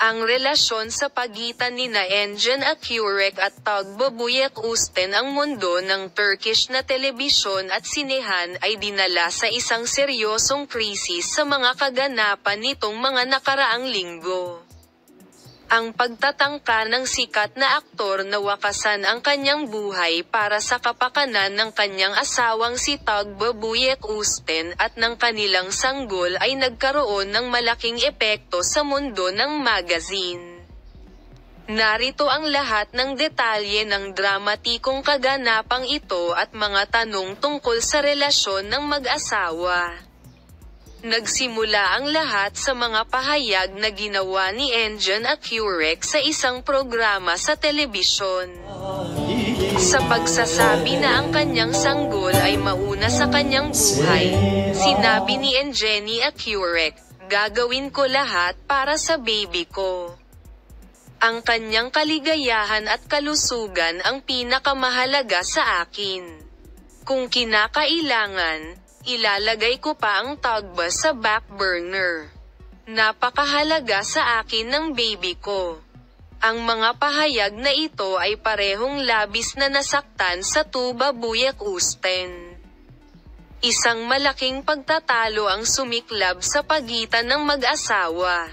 Ang relasyon sa pagitan ni na Engin Akurek at Tagbabuyek Usten ang mundo ng Turkish na telebisyon at sinehan ay dinala sa isang seryosong krisis sa mga kaganapan nitong mga nakaraang linggo. Ang pagtatangka ng sikat na aktor na wakasan ang kanyang buhay para sa kapakanan ng kanyang asawang si Tagbabuyek Usten at ng kanilang sanggol ay nagkaroon ng malaking epekto sa mundo ng magazine. Narito ang lahat ng detalye ng dramatikong kaganapang ito at mga tanong tungkol sa relasyon ng mag-asawa. Nagsimula ang lahat sa mga pahayag na ginawa ni Engin Akurek sa isang programa sa telebisyon. Sa pagsasabi na ang kanyang sanggol ay mauna sa kanyang buhay, sinabi ni Engeni Akurek, gagawin ko lahat para sa baby ko. Ang kanyang kaligayahan at kalusugan ang pinakamahalaga sa akin. Kung kinakailangan, ilalagay ko pa ang tagba sa back burner. Napakahalaga sa akin ng baby ko. Ang mga pahayag na ito ay parehong labis na nasaktan sa tuba buyak usten. Isang malaking pagtatalo ang sumiklab sa pagitan ng mag-asawa.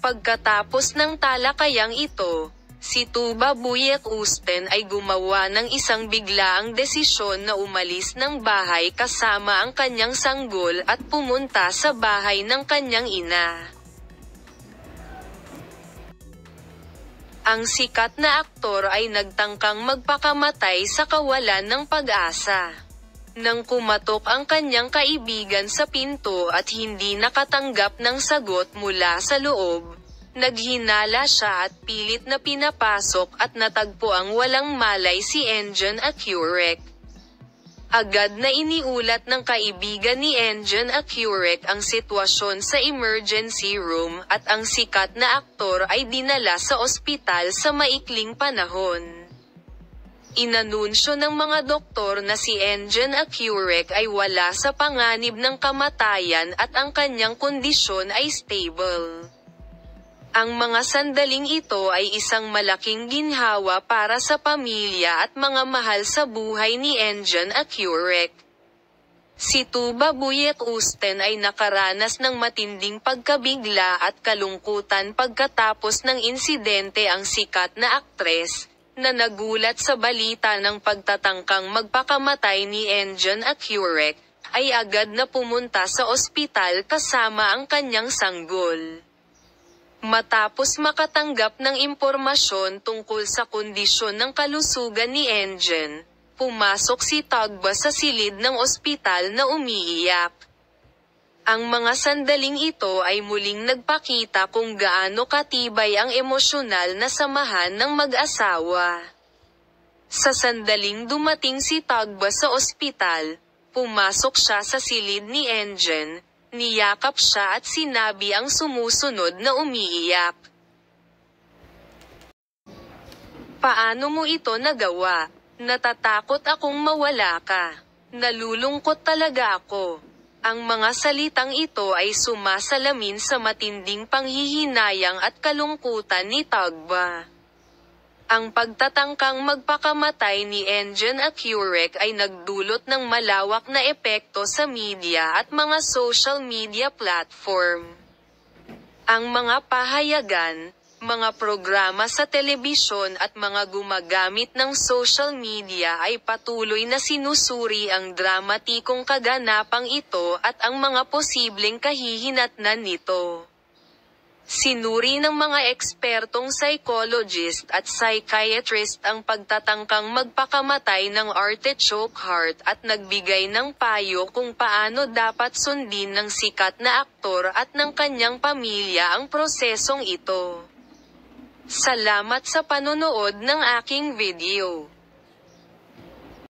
Pagkatapos ng talakayang ito, Si Tuba Buyek Usten ay gumawa ng isang biglaang desisyon na umalis ng bahay kasama ang kanyang sanggol at pumunta sa bahay ng kanyang ina. Ang sikat na aktor ay nagtangkang magpakamatay sa kawalan ng pag-asa. Nang kumatok ang kanyang kaibigan sa pinto at hindi nakatanggap ng sagot mula sa loob, Naghinala siya at pilit na pinapasok at natagpo ang walang malay si Engine Accurek. Agad na iniulat ng kaibigan ni Engine Accurek ang sitwasyon sa emergency room at ang sikat na aktor ay dinala sa ospital sa maikling panahon. Inanunsyo ng mga doktor na si Engine Accurek ay wala sa panganib ng kamatayan at ang kanyang kondisyon ay stable. Ang mga sandaling ito ay isang malaking ginhawa para sa pamilya at mga mahal sa buhay ni Engine Akurek. Si Tuba Buyek Usten ay nakaranas ng matinding pagkabigla at kalungkutan pagkatapos ng insidente ang sikat na aktres, na nagulat sa balita ng pagtatangkang magpakamatay ni Engine Akurek, ay agad na pumunta sa ospital kasama ang kanyang sanggol. Matapos makatanggap ng impormasyon tungkol sa kondisyon ng kalusugan ni Engine, pumasok si Tagba sa silid ng ospital na umiiyak. Ang mga sandaling ito ay muling nagpakita kung gaano katibay ang emosyonal na samahan ng mag-asawa. Sa sandaling dumating si Tagba sa ospital, pumasok siya sa silid ni Engine, Niyakap siya at sinabi ang sumusunod na umiiyak. Paano mo ito nagawa? Natatakot akong mawala ka. Nalulungkot talaga ako. Ang mga salitang ito ay sumasalamin sa matinding panghihinayang at kalungkutan ni Tagba. Ang pagtatangkang magpakamatay ni Engine Accurek ay nagdulot ng malawak na epekto sa media at mga social media platform. Ang mga pahayagan, mga programa sa telebisyon at mga gumagamit ng social media ay patuloy na sinusuri ang dramatikong kaganapang ito at ang mga posibleng kahihinatnan nito. Sinuri ng mga ekspertong psychologist at psychiatrist ang pagtatangkang magpakamatay ng artichoke heart at nagbigay ng payo kung paano dapat sundin ng sikat na aktor at ng kanyang pamilya ang prosesong ito. Salamat sa panonood ng aking video.